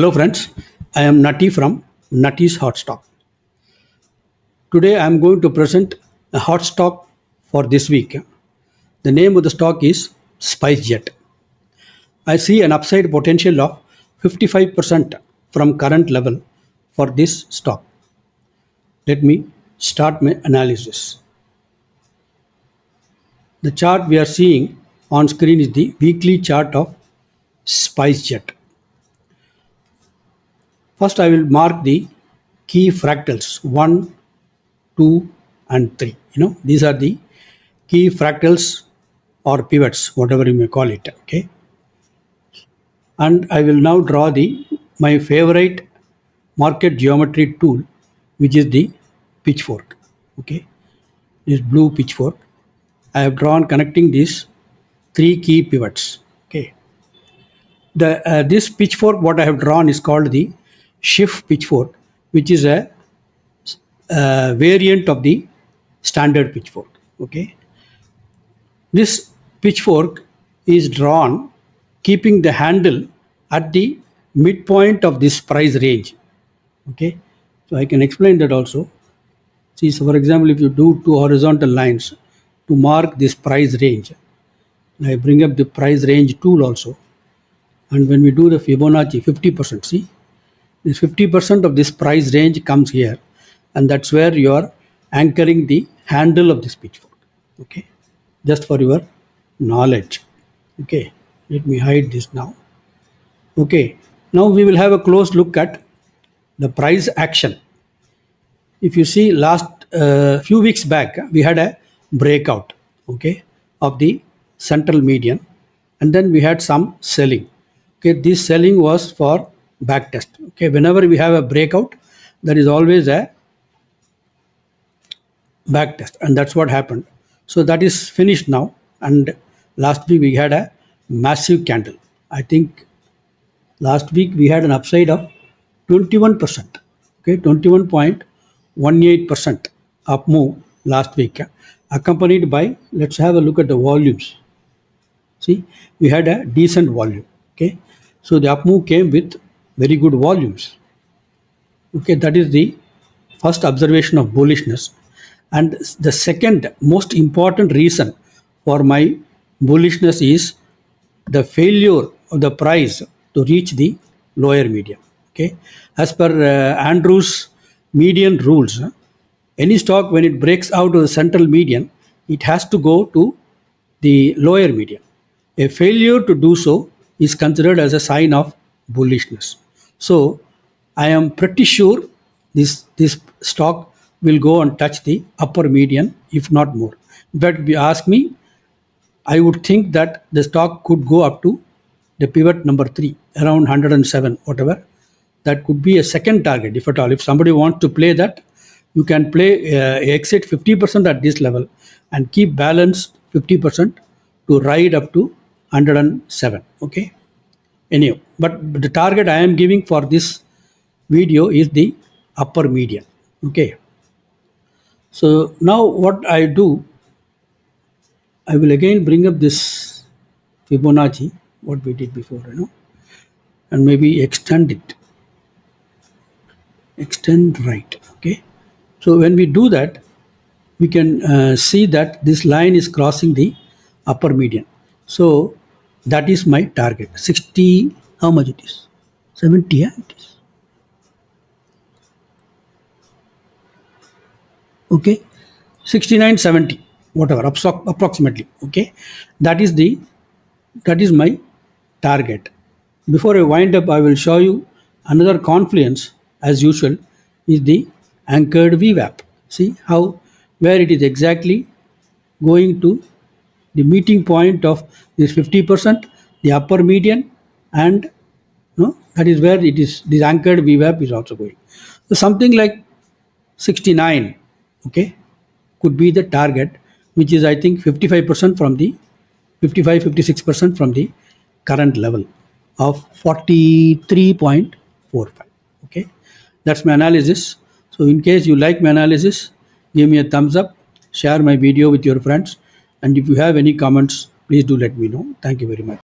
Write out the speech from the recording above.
Hello friends, I am Natty from Natty's Hot Stock. Today I am going to present a hot stock for this week. The name of the stock is SpiceJet. I see an upside potential of 55% from current level for this stock. Let me start my analysis. The chart we are seeing on screen is the weekly chart of SpiceJet. First, I will mark the key fractals 1, 2, and 3. You know, these are the key fractals or pivots, whatever you may call it. Okay. And I will now draw the my favorite market geometry tool, which is the pitchfork. Okay. This blue pitchfork. I have drawn connecting these three key pivots. Okay. The uh, this pitchfork, what I have drawn is called the Schiff pitchfork, which is a, a variant of the standard pitchfork. Okay, this pitchfork is drawn keeping the handle at the midpoint of this price range. Okay, so I can explain that also. See, so for example, if you do two horizontal lines to mark this price range, I bring up the price range tool also. And when we do the Fibonacci 50%, see, 50% of this price range comes here. And that's where you are anchoring the handle of this pitchfork. Okay? Just for your knowledge. Okay? Let me hide this now. Okay? Now we will have a close look at the price action. If you see last uh, few weeks back we had a breakout okay of the central median. And then we had some selling. Okay? This selling was for back test. Okay whenever we have a breakout there is always a back test and that's what happened. So that is finished now and last week we had a massive candle. I think last week we had an upside of 21% okay 21.18% up move last week accompanied by let's have a look at the volumes. See we had a decent volume okay? So the up move came with very good volumes. Okay, that is the first observation of bullishness. And the second most important reason for my bullishness is the failure of the price to reach the lower median. Okay, as per uh, Andrews median rules, any stock when it breaks out of the central median, it has to go to the lower median. A failure to do so is considered as a sign of bullishness. So I am pretty sure this this stock will go and touch the upper median, if not more. But if you ask me, I would think that the stock could go up to the pivot number three, around 107, whatever. That could be a second target, if at all. If somebody wants to play that, you can play uh, exit 50% at this level and keep balance 50% to ride up to 107. Okay anyhow but the target i am giving for this video is the upper median. Okay. So now what i do i will again bring up this fibonacci what we did before you know and maybe extend it. Extend right okay. So when we do that we can uh, see that this line is crossing the upper median. So that is my target. 60 how much it is? 70 yeah it is. Okay. 69 70 whatever approximately okay? That is the that is my target. Before i wind up i will show you another confluence as usual is the anchored vwap see how where it is exactly going to the meeting point of this 50%, the upper median, and no, that is where it is, this anchored VWAP is also going. So something like 69, okay, could be the target, which is I think 55% from the 55, 56% from the current level of 43.45. Okay, that's my analysis. So in case you like my analysis, give me a thumbs up, share my video with your friends and if you have any comments please do let me know. Thank you very much